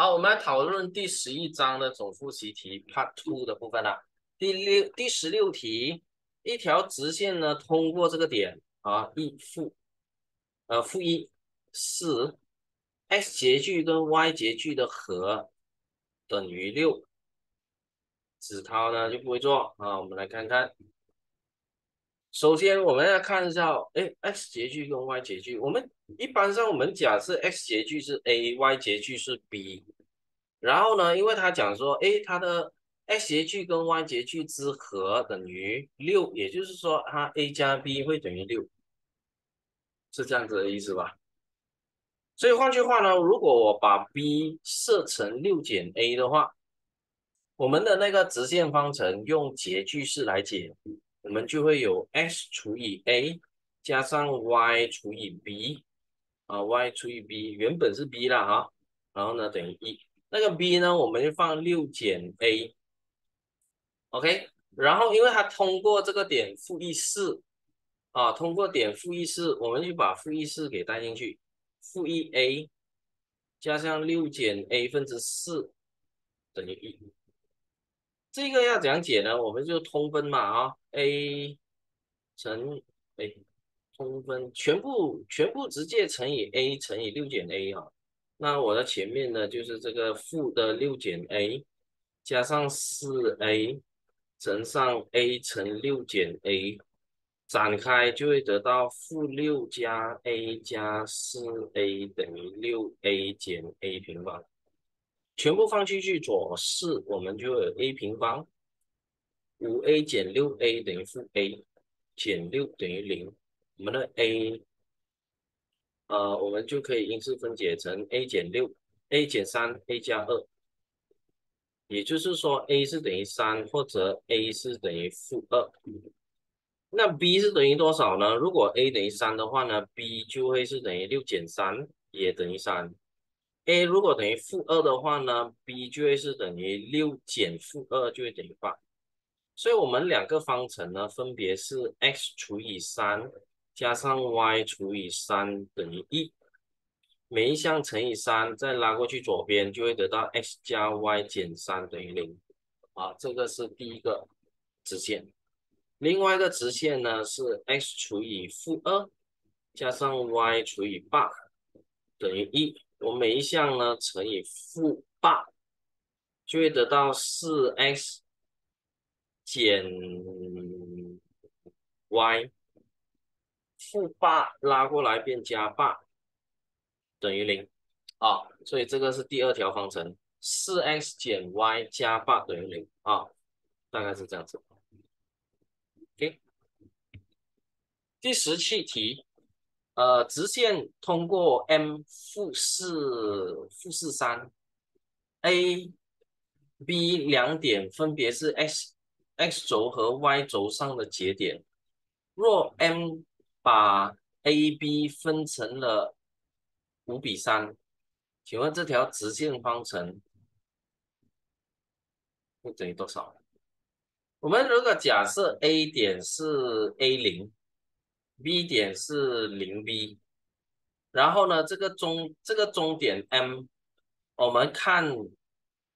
好，我们来讨论第十一章的总复习题 Part Two 的部分了。第六、第十六题，一条直线呢通过这个点啊，一负呃负一四，x 截距跟 y 截距的和等于六。子涛呢就不会做啊，我们来看看。首先我们要看一下，哎，x 截距跟 y 截距，我们一般上我们假设 x 截距是 a，y 截距是 b，然后呢，因为他讲说，哎，它的 x 截距跟 y 截距之和等于六，也就是说它 a 加 b 会等于六，是这样子的意思吧？所以换句话呢，如果我把 b 设成六减 a 的话，我们的那个直线方程用截距式来解，我们就会有 x 除以 a 加上 y 除以 b 啊，y 除以 b 原本是 b 啦哈，然后呢等于一，那个 b 呢我们就放六减 a，OK，然后因为它通过这个点负一四啊，通过点负一四，我们就把负一四给带进去，负一 a 加上六减 a 分之四等于一。这个要怎样解呢？我们就通分嘛啊，a 乘 a 通分，全部全部直接乘以 a 乘以六减 a 啊。那我的前面呢就是这个负的六减 a 加上四 a 乘上 a 乘六减 a，展开就会得到负六加 a 加四 a 等于六 a 减 a 平方。全部放进去左四，我们就有 a 平方，五 a 减六 a 等于负 a，减六等于零。我们的 a，呃，我们就可以因式分解成 a 减六，a 减三，a 加二。也就是说，a 是等于三，或者 a 是等于负二。那 b 是等于多少呢？如果 a 等于三的话呢，b 就会是等于六减三，也等于三。a 如果等于负二的话呢，b 就会是等于六减负二就会等于八，所以我们两个方程呢分别是 x 除以三加上 y 除以三等于一，每一项乘以三，再拉过去左边就会得到 x 加 y 减三等于零，啊，这个是第一个直线，另外一个直线呢是 x 除以负二加上 y 除以八等于一。我每一项呢乘以负八，就会得到四 x 减 y，负八拉过来变加八，等于零啊，所以这个是第二条方程，四 x 减 y 加八等于零啊，大概是这样子。OK，第十七题。呃，直线通过 M 负四负四三，A、B 两点分别是 x x 轴和 y 轴上的节点。若 M 把 A、B 分成了五比三，请问这条直线方程会等于多少？我们如果假设 A 点是 A 零。B 点是零 B，然后呢，这个中这个终点 M，我们看，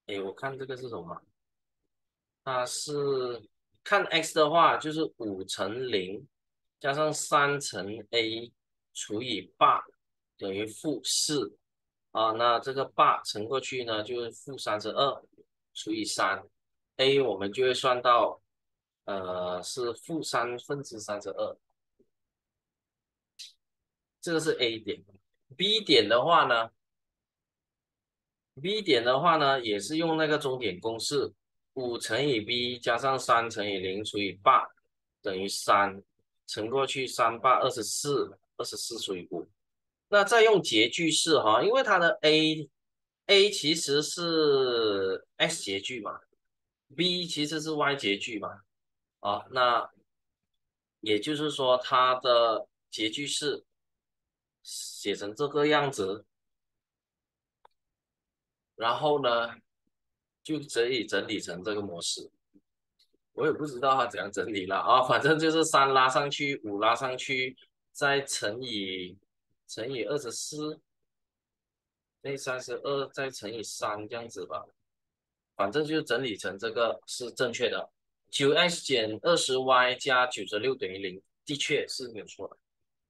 哎，我看这个是什么？它是看 x 的话，就是五乘零加上三乘 a 除以八等于负四啊。那这个八乘过去呢，就是负三十二除以三，a 我们就会算到，呃，是负三分之三十二。这个是 A 点，B 点的话呢，B 点的话呢，也是用那个终点公式，五乘以 B 加上三乘以零除以八等于三，乘过去三八二十四，二十四除以五，那再用截距式哈，因为它的 A，A 其实是 x 截距嘛，B 其实是 y 截距嘛，啊，那也就是说它的截距式。写成这个样子，然后呢，就可以整理成这个模式。我也不知道它怎样整理了啊，反正就是三拉上去，五拉上去，再乘以乘以二十四，那三十二再乘以三这样子吧，反正就整理成这个是正确的。九 x 减二十 y 加九十六等于零，的确是没有错的。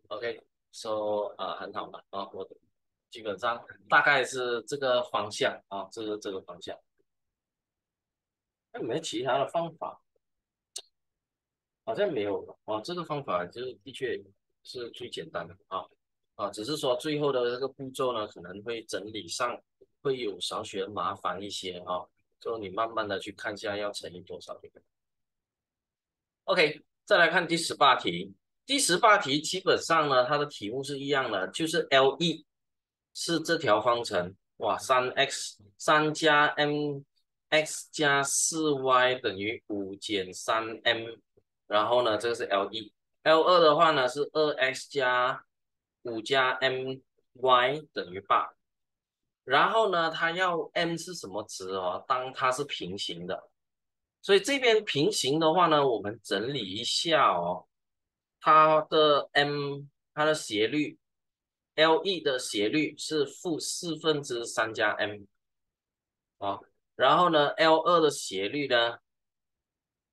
OK，so 啊很好嘛啊，我基本上大概是这个方向啊，这个这个方向。有没有其他的方法？好像没有啊，这个方法就是的确是最简单的啊啊，只是说最后的这个步骤呢，可能会整理上会有少许麻烦一些啊，就你慢慢的去看一下要乘以多少。OK，再来看第十八题，第十八题基本上呢，它的题目是一样的，就是 LE 是这条方程，哇，三 x 三加 m x 加四 y 等于五减三 m。然后呢，这个是 L 一，L 二的话呢是二 x 加五加 my 等于八。然后呢，它要 m 是什么值哦？当它是平行的，所以这边平行的话呢，我们整理一下哦，它的 m 它的斜率，LE 的斜率是负四分之三加 m 啊，然后呢，L 二的斜率呢？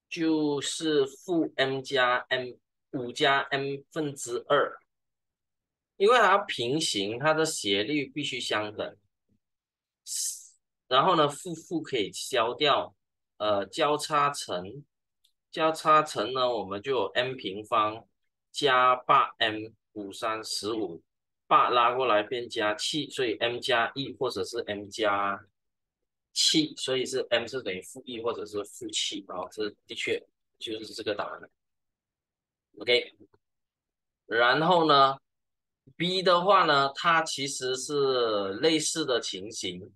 就是负 m 加 m 五加 m 分之二，因为它平行，它的斜率必须相等。然后呢，负负可以消掉，呃，交叉乘，交叉乘呢，我们就有 m 平方加八 m 五三十五，八拉过来变加七，所以 m 加一或者是 m 加。七，所以是 m 是等于负一或者是负七啊，这的确就是这个答案。OK，然后呢，B 的话呢，它其实是类似的情形，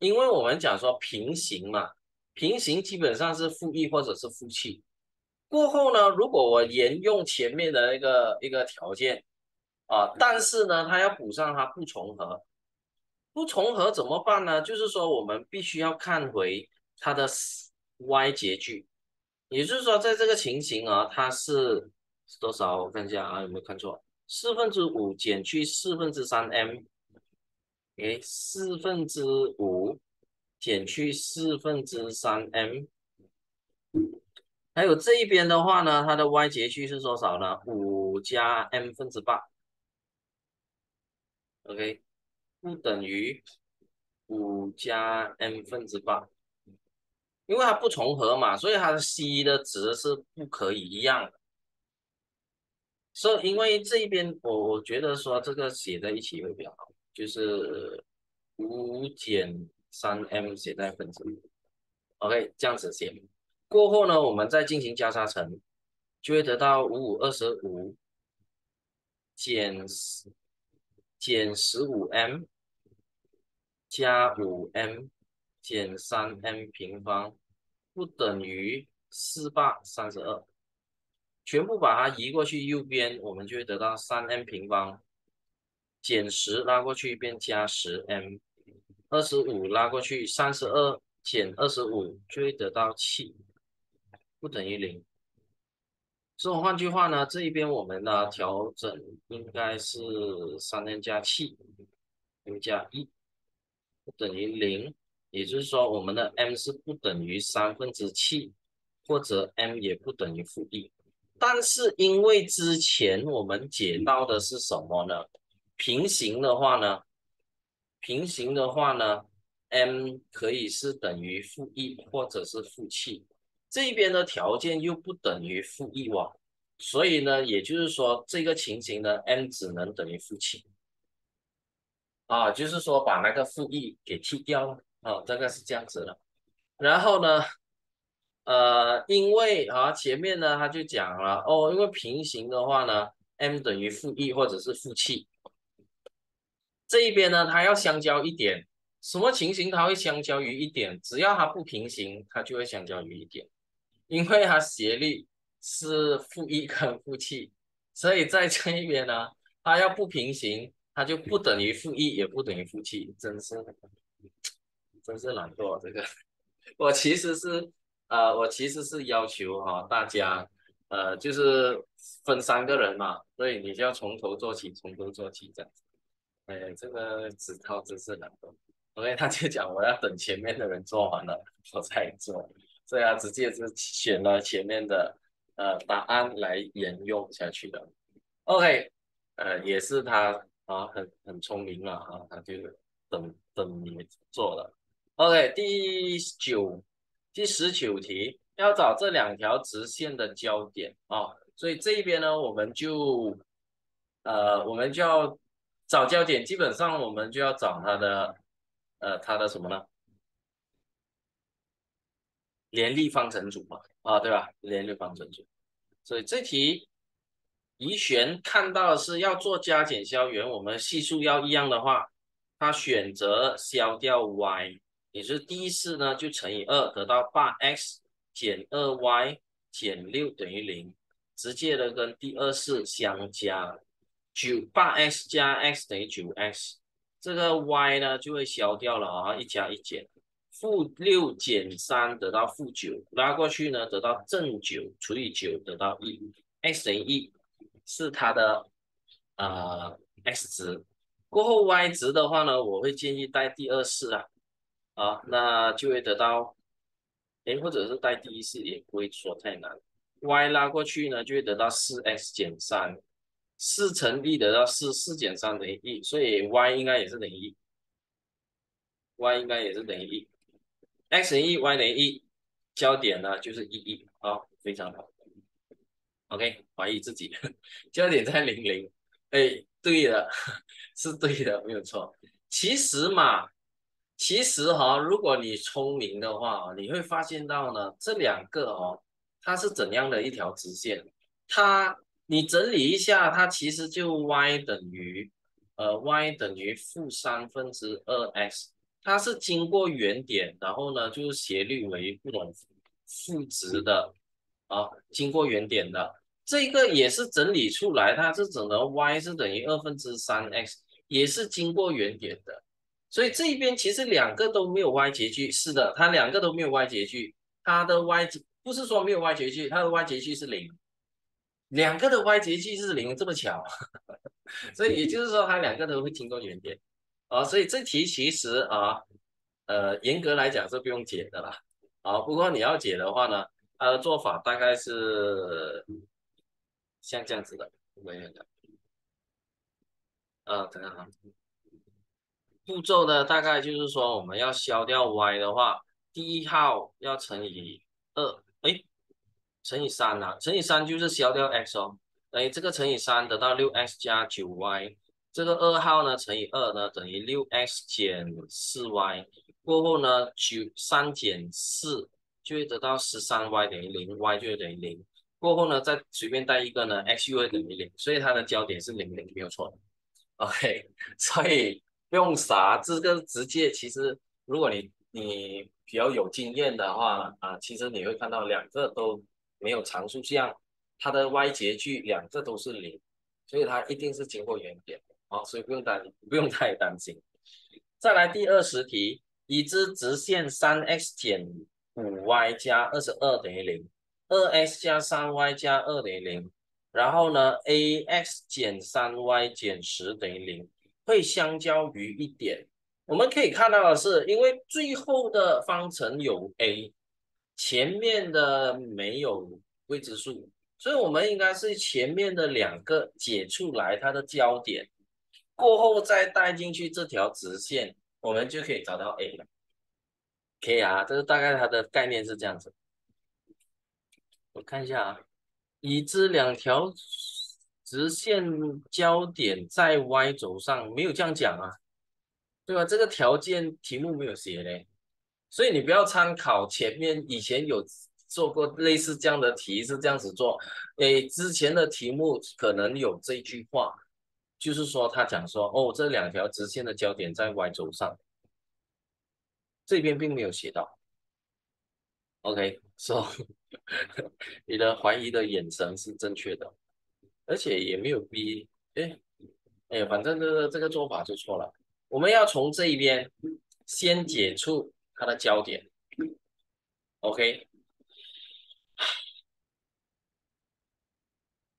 因为我们讲说平行嘛，平行基本上是负一或者是负七。过后呢，如果我沿用前面的一个一个条件啊，但是呢，它要补上它不重合。不重合怎么办呢？就是说我们必须要看回它的 y 截距，也就是说在这个情形啊，它是多少？我看一下啊，有没有看错？四分之五减去四分之三 m，哎，四分之五减去四分之三 m，还有这一边的话呢，它的 y 截距是多少呢？五加 m 分之八，OK。不等于五加 m 分之八，因为它不重合嘛，所以它的 c 的值是不可以一样的。所以因为这一边我我觉得说这个写在一起会比较好，就是五减三 m 写在分子，OK 这样子写。过后呢，我们再进行交叉乘，就会得到五五二十五减十。减十五 m 加五 m 减三 m 平方不等于四八三十二，全部把它移过去右边，我们就会得到三 m 平方减十拉过去变加十 m，二十五拉过去三十二减二十五就会得到七，不等于零。所以换句话呢，这一边我们的调整应该是三 m 加七，m 加一等于零，也就是说我们的 m 是不等于三分之七，或者 m 也不等于负一。但是因为之前我们解到的是什么呢？平行的话呢，平行的话呢，m 可以是等于负一或者是负七。这边的条件又不等于负一哇，所以呢，也就是说这个情形呢，m 只能等于负七啊，就是说把那个负一给去掉了啊，大概是这样子的。然后呢，呃，因为啊前面呢他就讲了哦，因为平行的话呢，m 等于负一或者是负七，这一边呢它要相交一点，什么情形它会相交于一点？只要它不平行，它就会相交于一点。因为它斜率是负一跟负七，所以在这一边呢，它要不平行，它就不等于负一，也不等于负七，真是，真是懒惰。这个，我其实是，呃，我其实是要求哈大家，呃，就是分三个人嘛，所以你就要从头做起，从头做起这样子。哎，这个知道真是懒惰。OK，他就讲我要等前面的人做完了我再做，所以他直接是选了前面的呃答案来沿用下去的。OK，呃，也是他啊很很聪明了啊，他就等等你做了。OK，第九第十九题要找这两条直线的交点啊，所以这一边呢我们就呃我们就要找交点，基本上我们就要找它的。呃，它的什么呢？联立方程组嘛，啊，对吧？联立方程组，所以这题宜玄看到的是要做加减消元，我们系数要一样的话，他选择消掉 y，也就是第一次呢就乘以二，得到八 x 减二 y 减六等于零，直接的跟第二式相加，九八 x 加 x 等于九 x。这个 y 呢就会消掉了啊，一加一减，负六减三得到负九，拉过去呢得到正九除以九得到一，x 等于一是它的呃 x 值，过后 y 值的话呢，我会建议带第二式啊，啊，那就会得到，哎，或者是带第一式也不会说太难，y 拉过去呢就会得到四 x 减三。四乘一得到四，四减三等于一，所以 y 应该也是等于一，y 应该也是等于一。，x 等于一，y 等于一，焦点呢就是一一，好，非常好，OK，怀疑自己，焦点在零零，哎，对了，是对的，没有错。其实嘛，其实哈，如果你聪明的话你会发现到呢，这两个哦，它是怎样的一条直线，它。你整理一下，它其实就 y 等于，呃，y 等于负三分之二 x，它是经过原点，然后呢就是斜率为不等负值的，啊，经过原点的，这个也是整理出来，它是整的 y 是等于二分之三 x，也是经过原点的，所以这一边其实两个都没有 y 截距，是的，它两个都没有 y 截距，它的 y 不是说没有 y 截距，它的 y 截距是零。两个的 y 截距是零，这么巧，所以也就是说它两个都会经过原点，啊，所以这题其实啊，呃，严格来讲是不用解的啦，啊，不过你要解的话呢，它的做法大概是像这样子的，没有的，啊，等下啊，步骤呢大概就是说我们要消掉 y 的话，第一号要乘以二，哎。乘以三啊，乘以三就是消掉 x 哦，等于这个乘以三得到六 x 加九 y，这个二号呢乘以二呢等于六 x 减四 y，过后呢九三减四就会得到十三 y 等于零，y 就等于零，过后呢再随便带一个呢 x 又会等于零，所以它的焦点是零零没有错的，OK，所以不用傻，这个直接其实如果你你比较有经验的话啊，其实你会看到两个都。没有常数项，它的 y 截距两个都是零，所以它一定是经过原点，好，所以不用担心不用太担心。再来第二十题，已知直线三 x 减五 y 加二十二等于零，二 x 加三 y 加二等于零，然后呢，ax 减三 y 减十等于零，会相交于一点。我们可以看到的是，因为最后的方程有 a。前面的没有未知数，所以我们应该是前面的两个解出来它的交点，过后再带进去这条直线，我们就可以找到 a 了。可以啊，这是大概它的概念是这样子。我看一下啊，已知两条直线交点在 y 轴上，没有这样讲啊，对吧？这个条件题目没有写嘞。所以你不要参考前面以前有做过类似这样的题是这样子做，诶，之前的题目可能有这句话，就是说他讲说哦，这两条直线的交点在 y 轴上，这边并没有写到。OK，so 你的怀疑的眼神是正确的，而且也没有逼，哎，哎，反正这个这个做法就错了，我们要从这一边先解出。它的焦点，OK，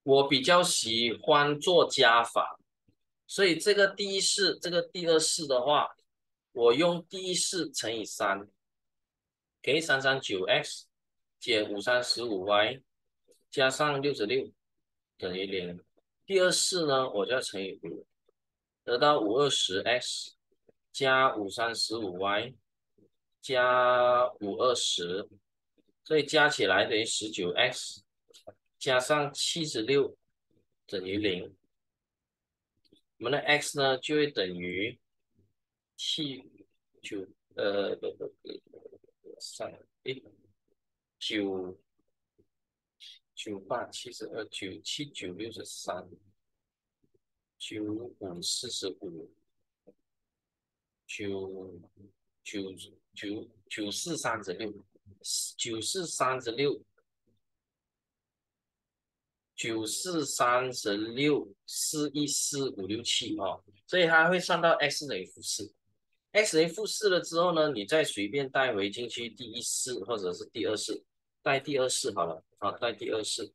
我比较喜欢做加法，所以这个第一式，这个第二式的话，我用第一式乘以三，给三三九 x 减五三十五 y 加上六十六等于零。第二式呢，我就要乘以五，得到五二十 x 加五三十五 y 加五二十，所以加起来等于十九 x 加上七十六等于零。我们的 x 呢就会等于七九呃不不不三诶九九八七十二九七九六十三九五四十五九九九九四三十六九四三十六。九四三十六四一四五六七哦，所以它会上到 x 等于负四，x 等于负四了之后呢，你再随便带回进去第一次或者是第二次，带第二次好了啊，带第二次，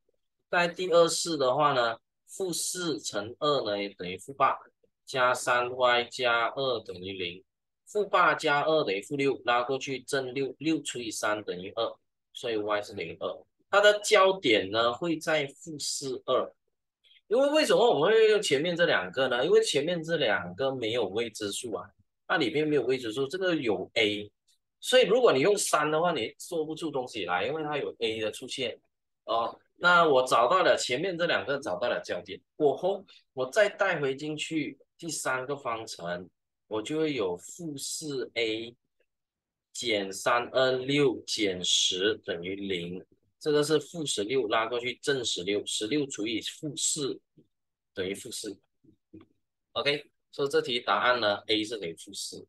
带第二次的话呢，负四乘二呢等于负八，加三 y 加二等于零，负八加二等于负六，拉过去正六，六除以三等于二，所以 y 是零二。它的焦点呢会在负四二，因为为什么我们会用前面这两个呢？因为前面这两个没有未知数啊，那里面没有未知数，这个有 a，所以如果你用三的话，你做不出东西来，因为它有 a 的出现哦。那我找到了前面这两个找到了焦点过后，我再带回进去第三个方程，我就会有负四 a 减三二六减十等于零。这个是负十六拉过去正十六，十六除以负四等于负四。OK，所以这题答案呢，A 是等于负四。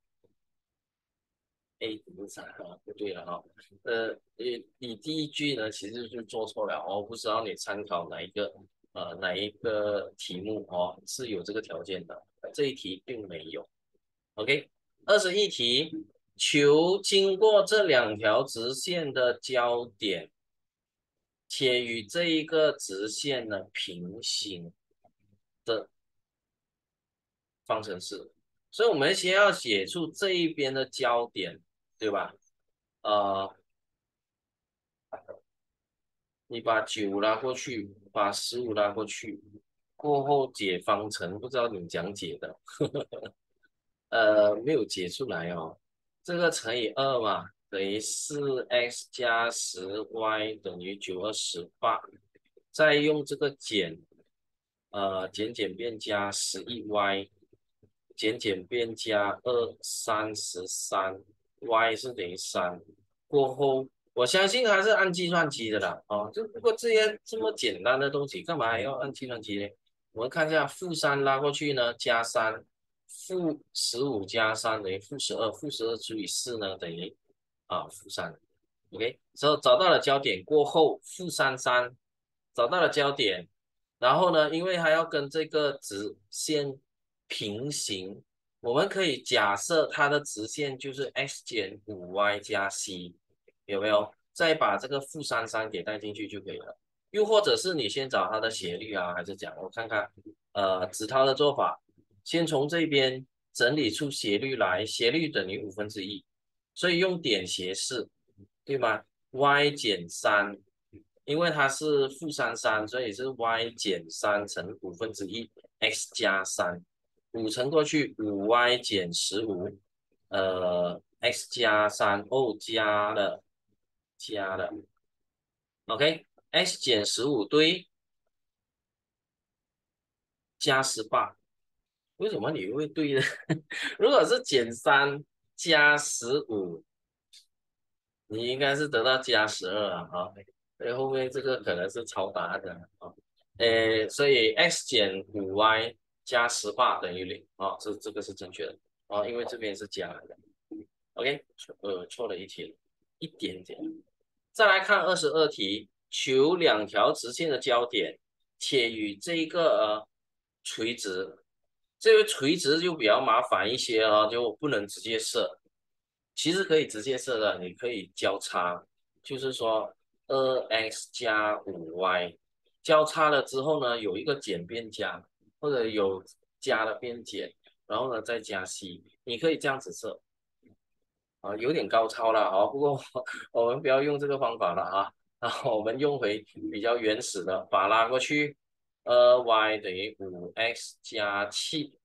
A 不是啊，不对了哈。呃，你你第一句呢其实就做错了哦，不知道你参考哪一个呃哪一个题目哦是有这个条件的，这一题并没有。OK，二十一题，求经过这两条直线的交点。且与这一个直线呢平行的方程式，所以我们先要写出这一边的焦点，对吧？呃，你把九拉过去，把十五拉过去，过后解方程，不知道你讲解的，呃，没有解出来哦，这个乘以二嘛。等于四 x 加十 y 等于九二十八，再用这个减，呃，减减变加十一 y，减减变加二三十三 y 是等于三，过后我相信还是按计算机的啦，哦，就不过这些这么简单的东西，干嘛还要按计算机呢？我们看一下负三拉过去呢，加三，负十五加三等于负十二，负十二除以四呢等于。啊，负三，OK，之后找到了焦点过后，负三三，找到了焦点，然后呢，因为它要跟这个直线平行，我们可以假设它的直线就是 x 减五 y 加 c，有没有？再把这个负三三给带进去就可以了。又或者是你先找它的斜率啊，还是讲我看看，呃，子涛的做法，先从这边整理出斜率来，斜率等于五分之一。所以用点斜式，对吗？y 减三，因为它是负三三，所以是 y 减三乘五分之一 x 加三，五乘过去五 y 减十五，呃，x 加三哦，加了，加了，OK，x 减十五对，加十八，为什么你会对呢？如果是减三。加十五，你应该是得到加十二啊，哈，所以后面这个可能是抄答案的啊，诶，所以 x 减五 y 加十八等于零啊，这这个是正确的啊，因为这边是加的，OK，呃，错了一题，一点点。再来看二十二题，求两条直线的交点，且与这个呃垂直。这个垂直就比较麻烦一些啊，就不能直接设，其实可以直接设的，你可以交叉，就是说二 x 加五 y 交叉了之后呢，有一个减变加，或者有加的变减，然后呢再加 c，你可以这样子设，啊，有点高超了啊，不过我们不要用这个方法了啊，然后我们用回比较原始的，把拉过去，二 y 等于五 x 加七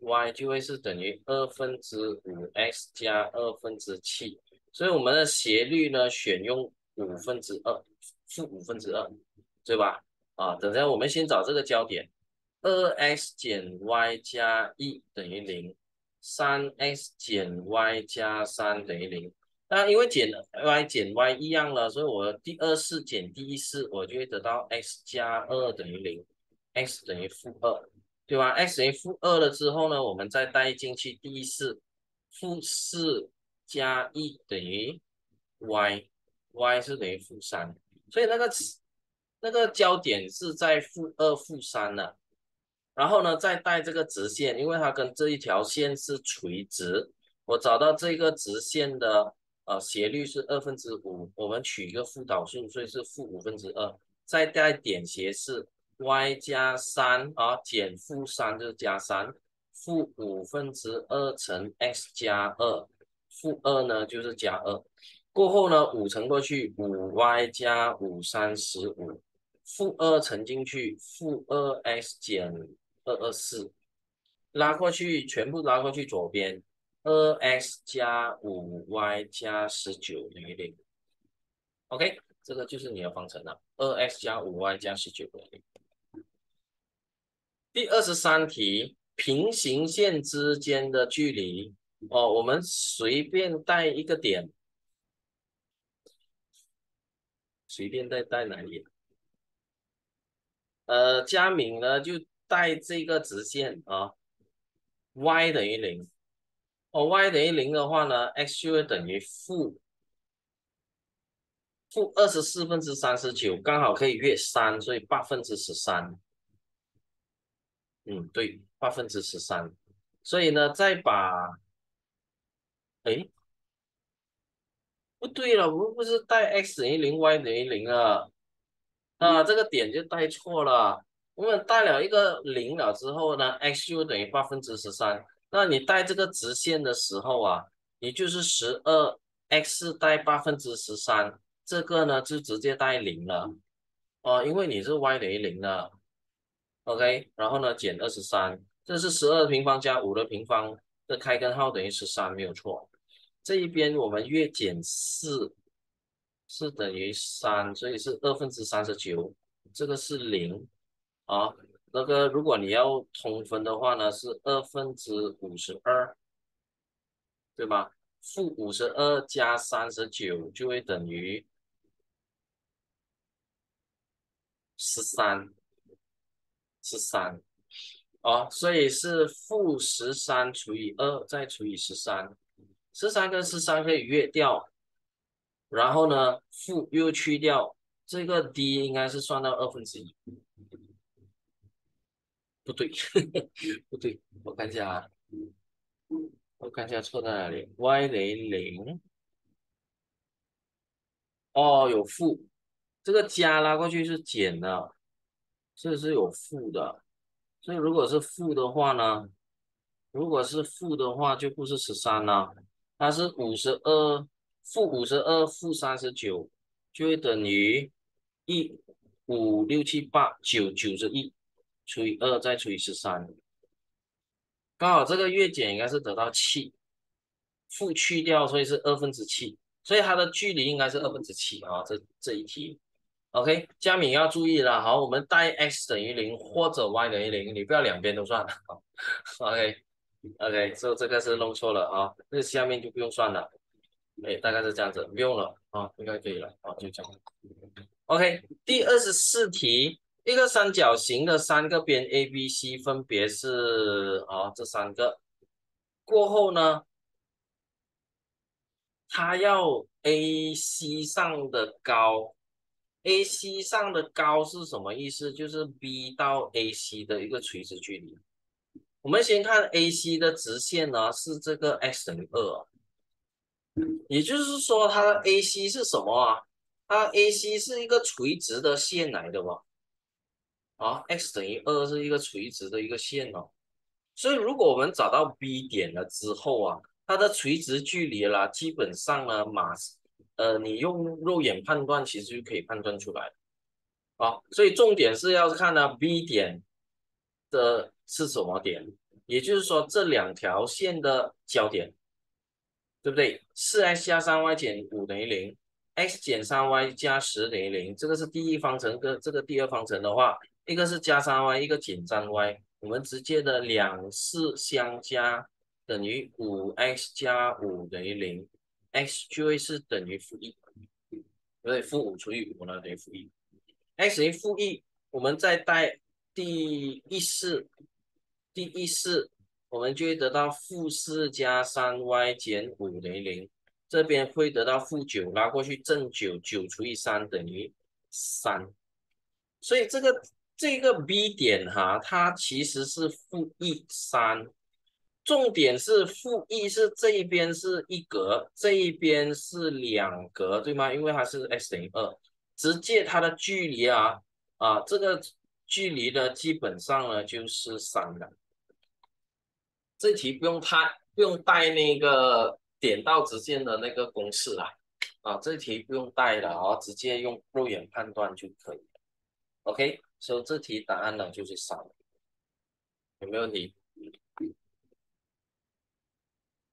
，y 就会是等于二分之五 x 加二分之七，所以我们的斜率呢选用五分之二，负五分之二，对吧？啊，等下我们先找这个焦点，二 x 减 y 加一等于零，三 x 减 y 加三等于零。那因为减 y 减 y 一样了，所以我第二式减第一式，我就会得到 x 加二等于零，x 等于负二，对吧？x 等于负二了之后呢，我们再带进去第一式，负四加一等于 y，y 是等于负三，所以那个。那个焦点是在负二、负三的，然后呢，再带这个直线，因为它跟这一条线是垂直。我找到这个直线的呃斜率是二分之五，我们取一个负导数，所以是负五分之二。再带点斜是 y 加三啊，减负三就是加三，负五分之二乘 x 加二，负二呢就是加二。过后呢，五乘过去，五 y 加五三十五。负二乘进去，负二 x 减二二四，拉过去，全部拉过去左边，二 x 加五 y 加十九等于零。OK，这个就是你的方程了，二 x 加五 y 加十九等于零。第二十三题，平行线之间的距离哦，我们随便带一个点，随便带带哪里？呃，加敏呢就带这个直线啊，y 等于零，哦，y 等于零的话呢，x 就会等于负负二十四分之三十九，刚好可以约三，所以八分之十三。嗯，对，八分之十三。所以呢，再把，哎，不对了，我们不是带 x 等于零，y 等于零啊。啊，这个点就带错了。我们带了一个零了之后呢，x 就等于八分之十三。那你带这个直线的时候啊，你就是十二 x 带八分之十三，这个呢就直接带零了。哦，因为你是 y 等于零了，OK。然后呢，减二十三，这是十二平方加五的平方的开根号等于十三，没有错。这一边我们越减四。是等于三，所以是二分之三十九，这个是零啊。那个如果你要通分的话呢，是二分之五十二，对吧？负五十二加三十九就会等于十三，十三。哦，所以是负十三除以二再除以十三，十三跟十三可以约掉。然后呢，负又去掉这个 d 应该是算到二分之一，不对，不对，我看一下啊，我看一下错在哪里，y 等于零，哦，有负，这个加拉过去是减的，这是有负的，所以如果是负的话呢，如果是负的话就不是十三了，它是五十二。负五十二，负三十九，就会等于一五六七八九九十一除以二再除以十三，刚好这个月减应该是得到七，负去掉，所以是二分之七，所以它的距离应该是二分之七啊。这这一题，OK，佳敏要注意了。好，我们带 x 等于零或者 y 等于零，你不要两边都算。OK，OK，所以这个是弄错了啊，这下面就不用算了。哎，大概是这样子，不用了啊，应该可以了啊，就这样。OK，第二十四题，一个三角形的三个边 A、B、C 分别是啊这三个，过后呢，它要 AC 上的高，AC 上的高是什么意思？就是 B 到 AC 的一个垂直距离。我们先看 AC 的直线呢，是这个 x 等于二。也就是说，它的 AC 是什么啊？它 AC 是一个垂直的线来的吧？啊，x 等于二是一个垂直的一个线哦。所以如果我们找到 B 点了之后啊，它的垂直距离啦，基本上呢，马呃，你用肉眼判断，其实就可以判断出来。好，所以重点是要看呢 B 点的是什么点，也就是说这两条线的交点，对不对？四 x 加三 y 减五等于零，x 减三 y 加十等于零，这个是第一方程，跟这个第二方程的话，一个是加三 y，一个减三 y。我们直接的两次相加等于五 x 加五等于零，x 就会是等于负一，对，负五除以五呢等于负一，x 等于负一，我们再带第一式，第一式我们就会得到负四加三 y 减五等于零，这边会得到负九，拉过去正九，九除以三等于三，所以这个。这个 B 点哈，它其实是负一三，重点是负一是这一边是一格，这一边是两格，对吗？因为它是 x 等于二，直接它的距离啊啊，这个距离呢基本上呢就是三了。这题不用太不用带那个点到直线的那个公式啦，啊，这题不用带了啊，直接用肉眼判断就可以了。OK。所以这题答案呢就是三，有没有问题？